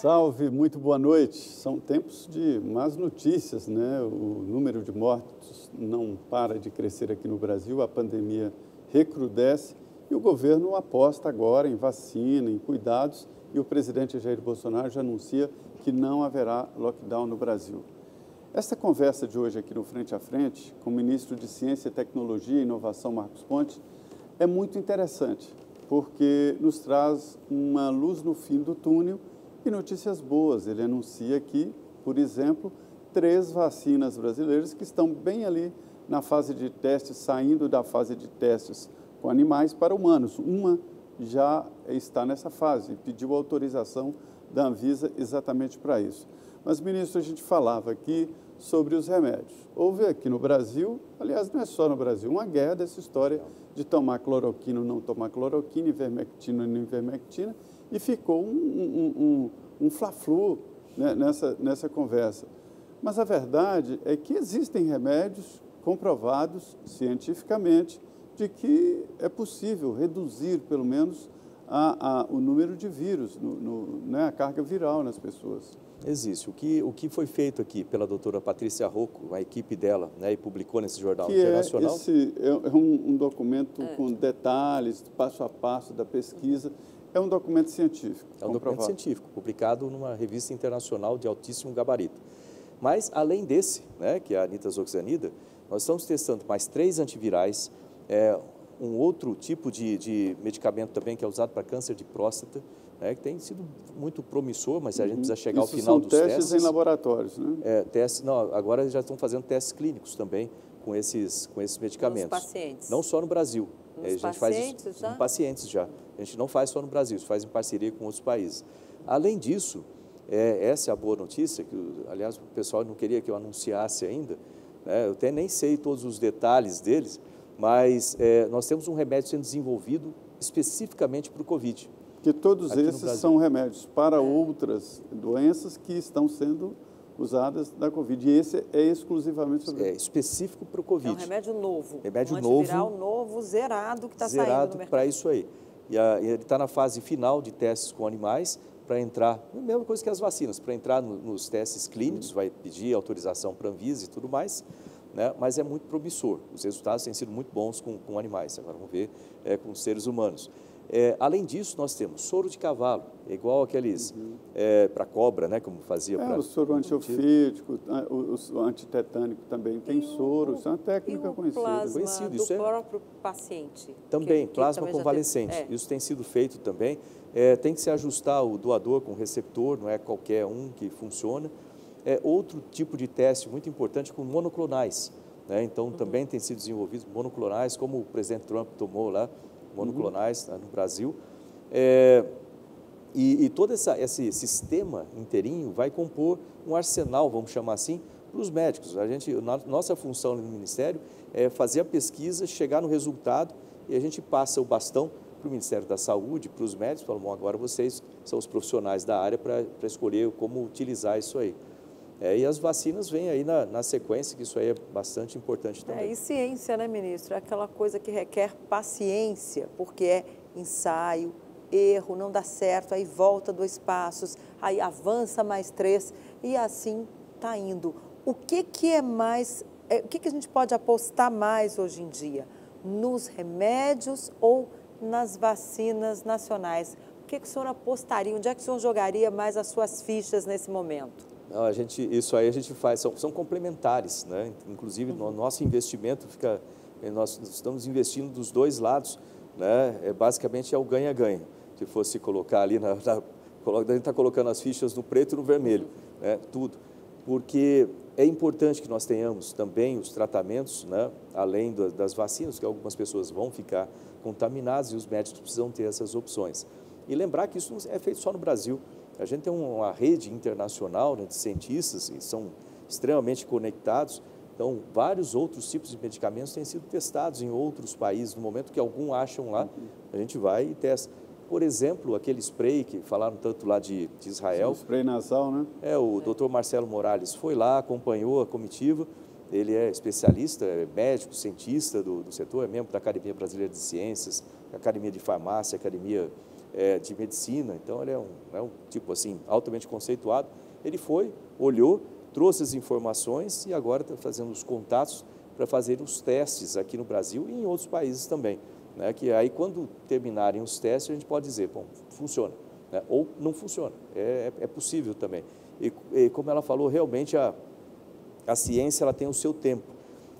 Salve, muito boa noite. São tempos de más notícias, né? O número de mortos não para de crescer aqui no Brasil, a pandemia recrudesce e o governo aposta agora em vacina, em cuidados e o presidente Jair Bolsonaro já anuncia que não haverá lockdown no Brasil. Esta conversa de hoje aqui no Frente a Frente, com o ministro de Ciência, Tecnologia e Inovação, Marcos Pontes, é muito interessante, porque nos traz uma luz no fim do túnel e notícias boas. Ele anuncia aqui, por exemplo, três vacinas brasileiras que estão bem ali na fase de testes, saindo da fase de testes com animais para humanos. Uma já está nessa fase, pediu autorização da Anvisa exatamente para isso. Mas, ministro, a gente falava aqui sobre os remédios. Houve aqui no Brasil, aliás, não é só no Brasil, uma guerra dessa história de tomar cloroquina ou não tomar cloroquina, ivermectina ou não ivermectina, e ficou um, um, um, um fla-flu né, nessa, nessa conversa. Mas a verdade é que existem remédios comprovados cientificamente de que é possível reduzir, pelo menos, a, a, o número de vírus, no, no, né, a carga viral nas pessoas. Existe. O que, o que foi feito aqui pela doutora Patrícia Rocco, a equipe dela, né, e publicou nesse jornal que é internacional? É, esse é um, um documento é. com detalhes, passo a passo da pesquisa. É um documento científico. É um documento científico, publicado numa revista internacional de altíssimo gabarito. Mas, além desse, né, que é a nitazoxanida, nós estamos testando mais três antivirais, é, um outro tipo de, de medicamento também que é usado para câncer de próstata, né, que tem sido muito promissor, mas a gente precisa chegar Isso ao final são dos testes. testes. em laboratórios, né? É, testes, não, agora já estão fazendo testes clínicos também com esses, com esses medicamentos. Nos pacientes. Não só no Brasil. Nos É, a gente pacientes faz isso, já? Em pacientes já. A gente não faz só no Brasil, isso faz em parceria com outros países. Além disso, é, essa é a boa notícia, que, aliás, o pessoal não queria que eu anunciasse ainda, né, eu até nem sei todos os detalhes deles, mas é, nós temos um remédio sendo desenvolvido especificamente para o Covid. Que todos esses são remédios para outras doenças que estão sendo usadas da Covid. E esse é exclusivamente sobre É específico para o É Covid. um remédio novo. Remédio um antiviral novo. novo, zerado, que está saindo zerado para isso aí. E, a- e ele está na fase final de testes com animais para entrar, a mesma coisa que as vacinas, para entrar no- nos testes clínicos, vai pedir autorização para a Anvisa e tudo mais, né? mas é muito promissor. Os resultados têm sido muito bons com, com animais, agora vamos ver é, com seres humanos. É, além disso, nós temos soro de cavalo, é igual aqueles para cobra, né? como fazia É, para... o soro antiofídico, o, o antitetânico também tem E o- soro. Isso é uma E técnica o conhecida. plasma Conhecido, do isso é- próprio paciente. Também, que- que plasma também já convalescente. teve- é. Isso tem sido feito também. É, tem que se ajustar o doador com o receptor, não é qualquer um que funciona. É outro tipo de teste muito importante com monoclonais. Né? Então, Uhum. também tem sido desenvolvidos monoclonais, como o presidente Trump tomou lá, monoclonais Uhum. tá, no Brasil. É, e, e todo essa, esse sistema inteirinho vai compor um arsenal, vamos chamar assim, para os médicos. A gente, nossa função no Ministério é fazer a pesquisa, chegar no resultado e a gente passa o bastão para o Ministério da Saúde, para os médicos, falam, bom, agora vocês são os profissionais da área para para escolher como utilizar isso aí. É, e as vacinas vêm aí na, na sequência, que isso aí é bastante importante É, também. e ciência, né, ministro? É aquela coisa que requer paciência, porque é ensaio, erro, não dá certo, aí volta dois passos, aí avança mais três e assim está indo. O que, que é mais, é, o que, que a gente pode apostar mais hoje em dia? Nos remédios ou nas vacinas nacionais? O que, que o senhor apostaria? Onde é que o senhor jogaria mais as suas fichas nesse momento? Não, a gente, isso aí a gente faz, são, são complementares, né? Inclusive, no nosso investimento fica, nós estamos investindo dos dois lados, né? É, basicamente é o ganha-ganha. Se fosse colocar ali, na, na, a gente está colocando as fichas no preto e no vermelho, né? Tudo. Porque é importante que nós tenhamos também os tratamentos, né? Além da- das vacinas, que algumas pessoas vão ficar contaminadas e os médicos precisam ter essas opções. E lembrar que isso não é feito só no Brasil. A gente tem uma rede internacional né, de cientistas e são extremamente conectados. Então, vários outros tipos de medicamentos têm sido testados em outros países. No momento que algum acham lá, a gente vai e testa. Por exemplo, aquele spray que falaram tanto lá de, de Israel, O spray nasal, né? é, o Dr. Marcelo Morales foi lá, acompanhou a comitiva. Ele é especialista, é médico, cientista do, do setor, é membro da Academia Brasileira de Ciências, Academia de Farmácia, Academia é, de medicina, então ele é um, é um tipo assim, altamente conceituado. Ele foi, olhou, trouxe as informações e agora está fazendo os contatos para fazer os testes aqui no Brasil e em outros países também. Né? Que aí, quando terminarem os testes, a gente pode dizer, bom, funciona, né? ou não funciona, é, é, é possível também. E, e, como ela falou, realmente a, a ciência ela tem o seu tempo.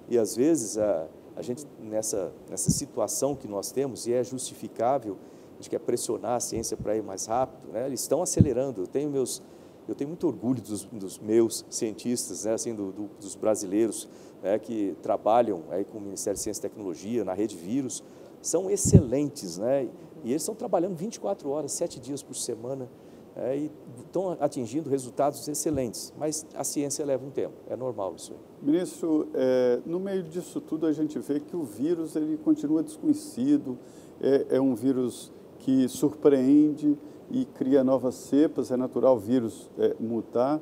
E às vezes a, a gente, nessa, nessa situação que nós temos, e é justificável, gente quer pressionar a ciência para ir mais rápido, né? eles estão acelerando. Eu tenho, meus, eu tenho muito orgulho dos, dos meus cientistas, né? assim, do, do, dos brasileiros né? que trabalham aí com o Ministério de Ciência e Tecnologia, na rede vírus, são excelentes, né? e eles estão trabalhando 24 horas, 7 dias por semana, é, e estão atingindo resultados excelentes, mas a ciência leva um tempo, é normal isso. Ministro, é, no meio disso tudo a gente vê que o vírus ele continua desconhecido, é, é um vírus que surpreende e cria novas cepas, é natural o vírus é, mutar.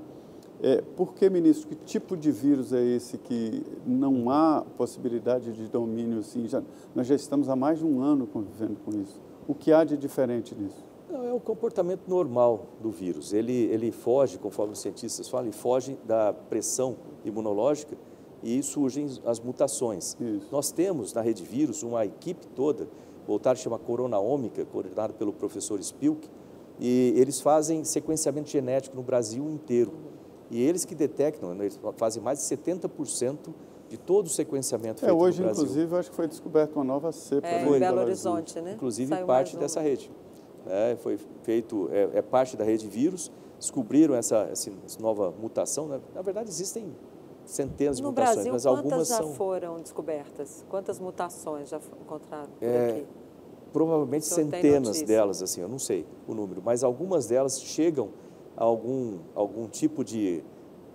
É, por que, ministro, que tipo de vírus é esse que não há possibilidade de domínio? Assim, já, nós já estamos há mais de um ano convivendo com isso. O que há de diferente nisso? Não, é o comportamento normal do vírus. Ele, ele foge, conforme os cientistas falam, ele foge da pressão imunológica e surgem as mutações. Isso. Nós temos na rede vírus uma equipe toda, voltada chama Corona Ômica, coordenada pelo professor Spilk, e eles fazem sequenciamento genético no Brasil inteiro. E eles que detectam, né, eles fazem mais de 70% de todo o sequenciamento é, feito hoje, no Brasil. inclusive, acho que foi descoberta uma nova cepa. É, né? em Belo Horizonte, né? Inclusive, Saiu parte dessa rede né, foi feito, é, é, parte da rede vírus, descobriram essa, essa nova mutação. Né? Na verdade, existem centenas de no mutações, Brasil, mas algumas já são... foram descobertas? Quantas mutações já encontraram por é, aqui? Provavelmente centenas delas, assim, eu não sei o número, mas algumas delas chegam a algum, algum tipo de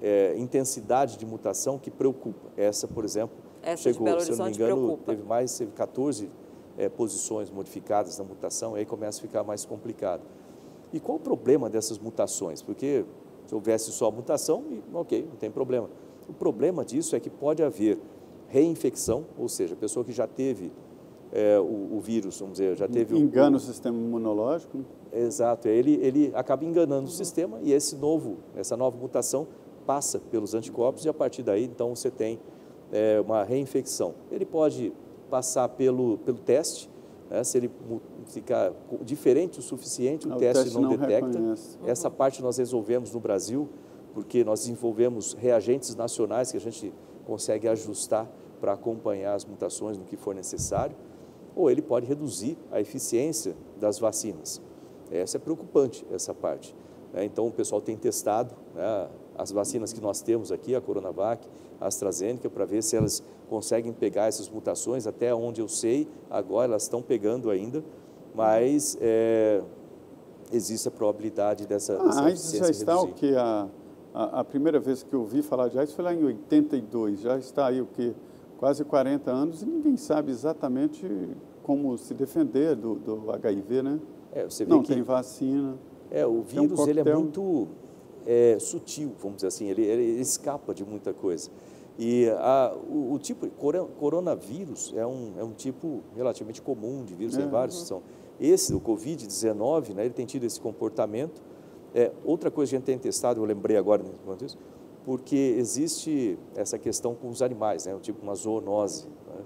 é, intensidade de mutação que preocupa. Essa, por exemplo, Essa chegou, se eu não me engano, preocupa. teve mais, teve 14 é, posições modificadas na mutação, aí começa a ficar mais complicado. E qual o problema dessas mutações? Porque se houvesse só mutação, ok, não tem problema. O problema disso é que pode haver reinfecção, ou seja, a pessoa que já teve é, o, o, vírus, vamos dizer, já teve... Engana o, o sistema imunológico. Né? Exato, ele, ele acaba enganando uhum. o sistema e esse novo, essa nova mutação passa pelos anticorpos e a partir daí, então, você tem é, uma reinfecção. Ele pode passar pelo, pelo teste, né? se ele ficar diferente o suficiente, o, ah, teste, teste, não, não detecta. Reconhece. Essa parte nós resolvemos no Brasil, porque nós desenvolvemos reagentes nacionais que a gente consegue ajustar para acompanhar as mutações no que for necessário, ou ele pode reduzir a eficiência das vacinas. Essa é preocupante, essa parte. Né? Então, o pessoal tem testado né, as vacinas que nós temos aqui, a Coronavac, a AstraZeneca, para ver se elas conseguem pegar essas mutações. Até onde eu sei, agora elas estão pegando ainda, mas é, existe a probabilidade dessa, ah, dessa AIDS já está reduzir. o que a, a, a, primeira vez que eu ouvi falar de AIDS foi lá em 82, já está aí o que quase 40 anos e ninguém sabe exatamente como se defender do, do HIV, né? É, Não que, tem vacina. É, o vírus um ele é muito é, sutil, vamos dizer assim, ele, ele, escapa de muita coisa. E a, o, o, tipo coronavírus é um, é um tipo relativamente comum de vírus, é, tem vários uhum. são. Esse, o Covid-19, né, ele tem tido esse comportamento. É, outra coisa que a gente tem testado, eu lembrei agora enquanto isso, porque existe essa questão com os animais, né, tipo uma zoonose. Né?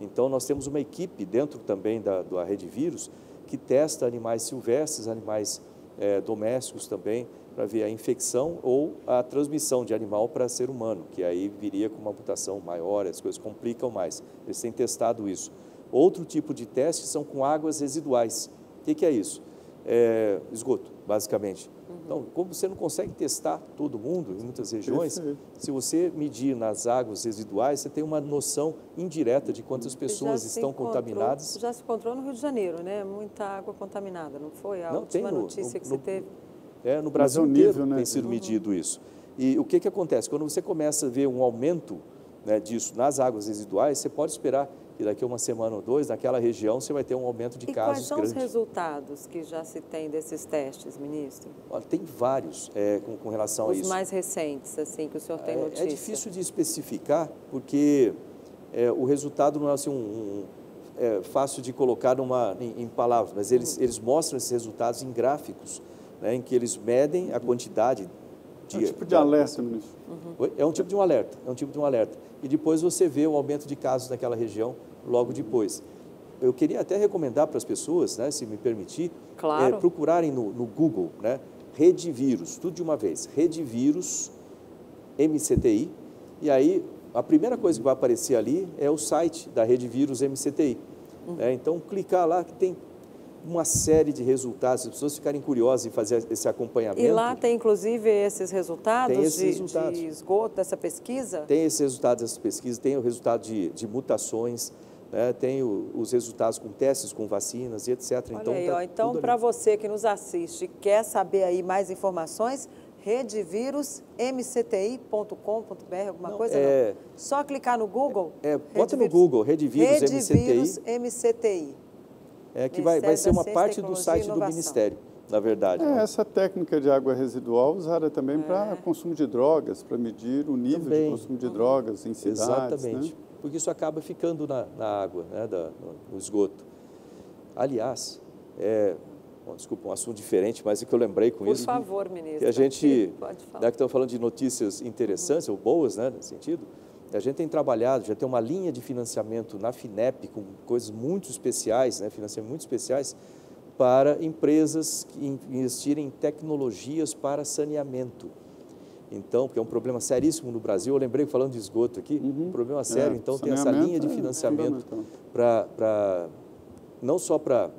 Então, nós temos uma equipe dentro também da, da rede vírus que testa animais silvestres, animais é, domésticos também, para ver a infecção ou a transmissão de animal para ser humano, que aí viria com uma mutação maior, as coisas complicam mais. Eles têm testado isso. Outro tipo de teste são com águas residuais. O que, que é isso? É, esgoto, basicamente. Uhum. Então, como você não consegue testar todo mundo em muitas regiões, se você medir nas águas residuais, você tem uma noção indireta de quantas pessoas estão contaminadas. Já se encontrou no Rio de Janeiro, né? Muita água contaminada, não foi? A não, última no, notícia no, que no, você teve. É, no Brasil é inteiro nível, né? tem sido medido isso. E o que, que acontece? Quando você começa a ver um aumento né, disso nas águas residuais, você pode esperar que daqui a uma semana ou dois, naquela região, você vai ter um aumento de e casos quais são grandes. os resultados que já se tem desses testes, ministro? Olha, tem vários é, com, com, relação os a isso. Os mais recentes, assim, que o senhor tem é, notícia. É difícil de especificar, porque é, o resultado não é assim um, um é, fácil de colocar numa, em, em, palavras, mas eles, eles mostram esses resultados em gráficos, né, em que eles medem a quantidade de... É um tipo de alerta, ministro. Uhum. É um tipo de um alerta, é um tipo de um alerta. E depois você vê o aumento de casos naquela região logo depois. Eu queria até recomendar para as pessoas, né, se me permitir, claro. é, procurarem no, no Google, né, Rede Vírus, tudo de uma vez, Rede Vírus MCTI, e aí a primeira coisa que vai aparecer ali é o site da Rede Vírus MCTI. Uhum. É, então, clicar lá que tem uma série de resultados, as pessoas ficarem curiosas em fazer esse acompanhamento. E lá tem, inclusive, esses resultados, tem esses de, resultados. de esgoto dessa pesquisa? Tem esses resultados dessa pesquisa, tem o resultado de, de mutações, né, tem o, os resultados com testes com vacinas e etc. Olha então, aí, tá então para você que nos assiste, quer saber aí mais informações, redevirusmcti.com.br, alguma não, coisa? É, não? Só clicar no Google? É, bota no Google, Redevírus, Redevírus MCTI. MCTI. É que vai, vai ser uma parte do site do Ministério, na verdade. É, essa técnica de água residual usada também é. para consumo de drogas, para medir o nível também. de consumo de drogas em cidades. Exatamente, né? porque isso acaba ficando na, na água, né, da, no, no esgoto. Aliás, é, Bom, desculpa, um assunto diferente, mas é que eu lembrei com Por isso. Por favor, ministro. Que a gente, Pode falar. já que estamos falando de notícias interessantes uhum. ou boas, né, nesse sentido, a gente tem trabalhado, já tem uma linha de financiamento na FINEP com coisas muito especiais, né, financiamentos muito especiais, para empresas que investirem em tecnologias para saneamento. Então, porque é um problema seríssimo no Brasil, eu lembrei falando de esgoto aqui, uhum. um problema sério, é, então tem essa linha de financiamento é para, não só para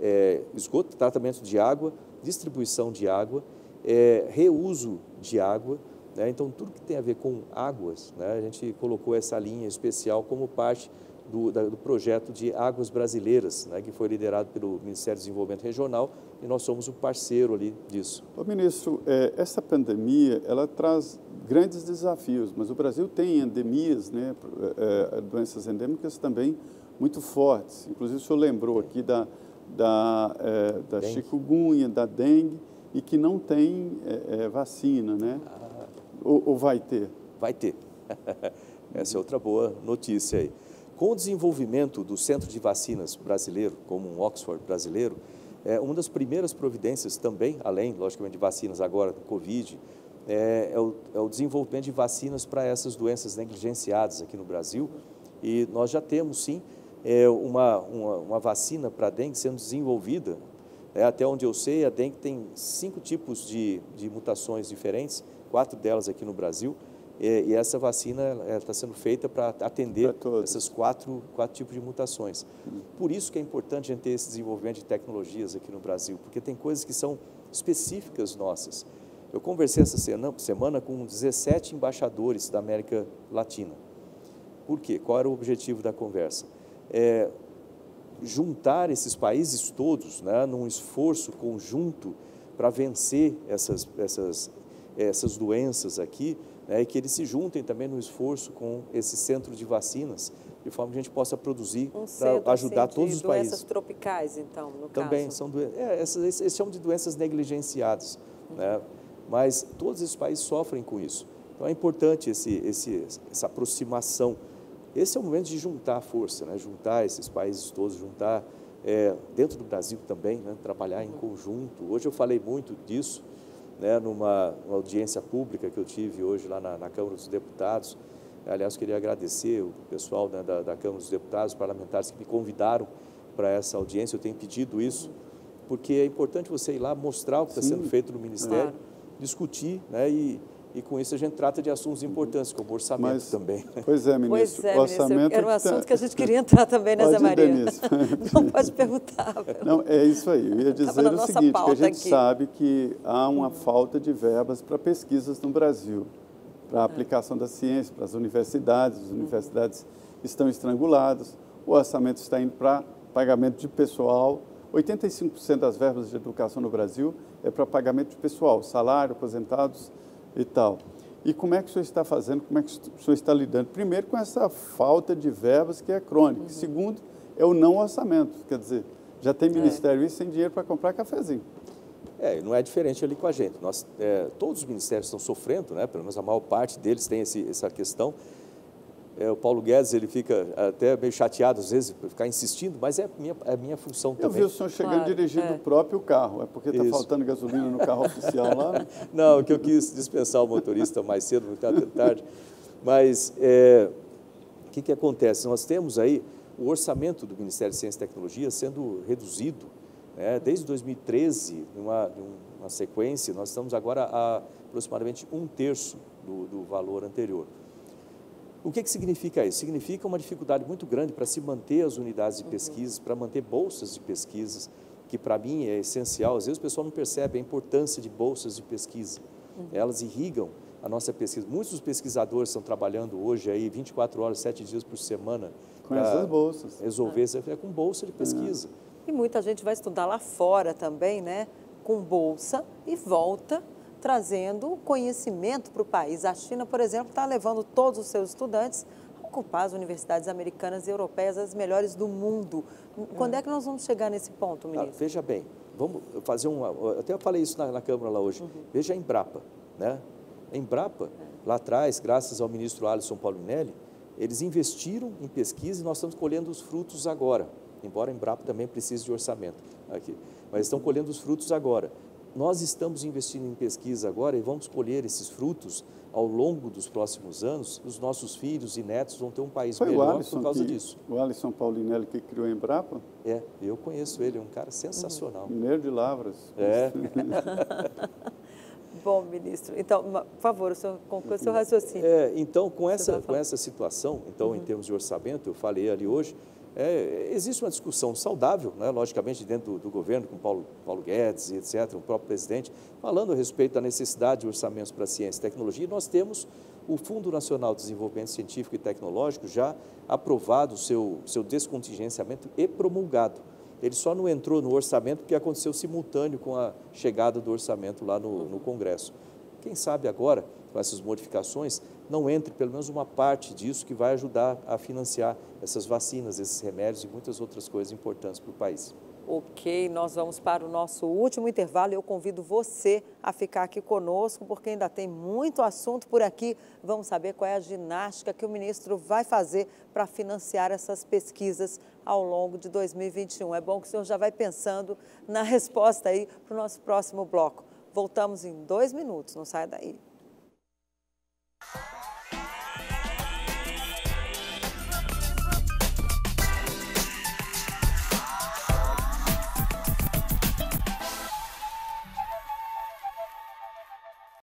é, esgoto, tratamento de água, distribuição de água, é, reuso de água. Né? Então, tudo que tem a ver com águas, né? a gente colocou essa linha especial como parte do, da, do projeto de Águas Brasileiras, né? que foi liderado pelo Ministério do Desenvolvimento Regional e nós somos o parceiro ali disso. Ô, ministro, é, essa pandemia, ela traz grandes desafios, mas o Brasil tem endemias, né, é, doenças endêmicas também muito fortes. Inclusive, o senhor lembrou aqui da da, é, da chikungunya, da dengue, e que não tem é, é, vacina, né? Ah. Ou, ou, vai ter? Vai ter. Essa é outra boa notícia aí. Com o desenvolvimento do Centro de Vacinas brasileiro, como um Oxford brasileiro, é, uma das primeiras providências também, além, logicamente, de vacinas agora do Covid, é, é, o, é o desenvolvimento de vacinas para essas doenças negligenciadas aqui no Brasil. E nós já temos, sim, é, uma, uma, uma, vacina para dengue sendo desenvolvida. É, até onde eu sei, a dengue tem cinco tipos de, de mutações diferentes, quatro delas aqui no Brasil, e, e essa vacina está sendo feita para atender essas quatro, quatro tipos de mutações. Por isso que é importante a gente ter esse desenvolvimento de tecnologias aqui no Brasil, porque tem coisas que são específicas nossas. Eu conversei essa semana com 17 embaixadores da América Latina. Por quê? Qual era o objetivo da conversa? é, juntar esses países todos né, num esforço conjunto para vencer essas, essas, essas doenças aqui, né, e que eles se juntem também no esforço com esse centro de vacinas, de forma que a gente possa produzir um para ajudar assim, todos os países. doenças tropicais, então, no também caso. são doenças, é, essas, eles chamam de doenças negligenciadas, uhum. né, mas todos esses países sofrem com isso. Então é importante esse, esse, essa aproximação esse é o momento de juntar a força, né? juntar esses países todos, juntar é, dentro do Brasil também, né? trabalhar em conjunto. Hoje eu falei muito disso, né? numa audiência pública que eu tive hoje lá na, na Câmara dos Deputados. Aliás, queria agradecer o pessoal né, da, da Câmara dos Deputados, os parlamentares que me convidaram para essa audiência. Eu tenho pedido isso, porque é importante você ir lá mostrar o que está sendo feito no Ministério, claro. discutir né, e e com isso a gente trata de assuntos importantes, como orçamento Mas, também. Pois é, ministro. Pois é, orçamento era um assunto que a gente queria entrar também, né, Zé Maria? Denise. Não pode perguntar. Não, é isso aí. Eu ia dizer o seguinte, que a gente aqui. sabe que há uma falta de verbas para pesquisas no Brasil, para a aplicação da ciência, para as universidades, as universidades estão estranguladas, o orçamento está indo para pagamento de pessoal, 85% das verbas de educação no Brasil é para pagamento de pessoal, salário, aposentados, e tal. E como é que o senhor está fazendo, como é que o senhor está lidando? Primeiro, com essa falta de verbas que é crônica. Uhum. Segundo, é o não orçamento. Quer dizer, já tem é. ministério é. sem dinheiro para comprar cafezinho. É, não é diferente ali com a gente. Nós, é, todos os ministérios estão sofrendo, né? pelo menos a maior parte deles tem esse, essa questão. É, o Paulo Guedes ele fica até meio chateado às vezes por ficar insistindo, mas é minha, é minha função Eu também. vi o senhor chegando Claro, dirigindo é. o próprio carro. É porque está faltando gasolina no carro oficial lá? Não, que eu quis dispensar o motorista mais cedo, muito tarde. Mas é, o que, que acontece? Nós temos aí o orçamento do Ministério de Ciência e Tecnologia sendo reduzido. Né? Desde 2013, numa, numa sequência, nós estamos agora a aproximadamente um terço do, do valor anterior. O que, que significa isso? Significa uma dificuldade muito grande para se manter as unidades de pesquisa, para manter bolsas de pesquisas, que para mim é essencial. Às vezes o pessoal não percebe a importância de bolsas de pesquisa. Elas irrigam a nossa pesquisa. Muitos dos pesquisadores estão trabalhando hoje aí 24 horas, 7 dias por semana Com essas bolsas. resolver isso. É com bolsa de pesquisa. E muita gente vai estudar lá fora também, né? Com bolsa e volta trazendo conhecimento para o país. A China, por exemplo, está levando todos os seus estudantes a ocupar as universidades americanas e europeias, as melhores do mundo. Quando é que nós vamos chegar nesse ponto, Ah, ministro? veja bem, vamos fazer um. Até eu falei isso na, na Câmara lá hoje. Veja a Embrapa. Né? A Embrapa, lá atrás, graças ao ministro Alisson Paulinelli, eles investiram em pesquisa e nós estamos colhendo os frutos agora. Embora a Embrapa também precise de orçamento aqui. Mas estão colhendo os frutos agora. Nós estamos investindo em pesquisa agora e vamos colher esses frutos ao longo dos próximos anos. Os nossos filhos e netos vão ter um país Foi o melhor Alisson, por causa que, disso. o Alisson Paulinelli que criou a Embrapa, É, eu conheço ele, é um cara sensacional. mineiro de Lavras. É. Bom, ministro, então, por favor, o senhor conclua seu raciocínio. É, então, com essa, com essa situação, então, Uhum. em termos de orçamento, eu falei ali hoje, é, existe uma discussão saudável, né, logicamente, dentro do, do governo, com Paulo, Paulo Guedes e etc., o próprio presidente, falando a respeito da necessidade de orçamentos para ciência e tecnologia. E nós temos o Fundo Nacional de Desenvolvimento Científico e Tecnológico já aprovado o seu, seu descontingenciamento e promulgado. Ele só não entrou no orçamento porque aconteceu simultâneo com a chegada do orçamento lá no, no Congresso. Quem sabe agora, com essas modificações, não entre pelo menos uma parte disso que vai ajudar a financiar essas vacinas, esses remédios e muitas outras coisas importantes para o país. Ok, nós vamos para o nosso último intervalo. Eu convido você a ficar aqui conosco, porque ainda tem muito assunto por aqui. Vamos saber qual é a ginástica que o ministro vai fazer para financiar essas pesquisas ao longo de 2021. É bom que o senhor já vai pensando na resposta aí para o nosso próximo bloco. Voltamos em dois minutos, não saia daí.